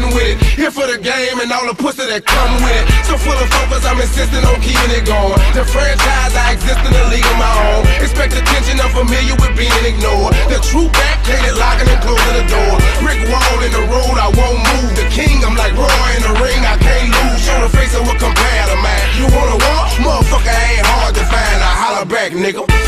nothing with it. Here for the game and all the pussy that come with it. So full of focus, I'm insisting on keeping it going. The franchise, I exist in a league of my own. Expect attention, I'm familiar with being ignored. The true back gated, locking and closing the door. Brick wall in the road, I won't move. The king, I'm like Roy in the ring, I can't lose. Show the face of a competitor, man. You wanna walk? Motherfucker, ain't hard to find. I holler back, nigga.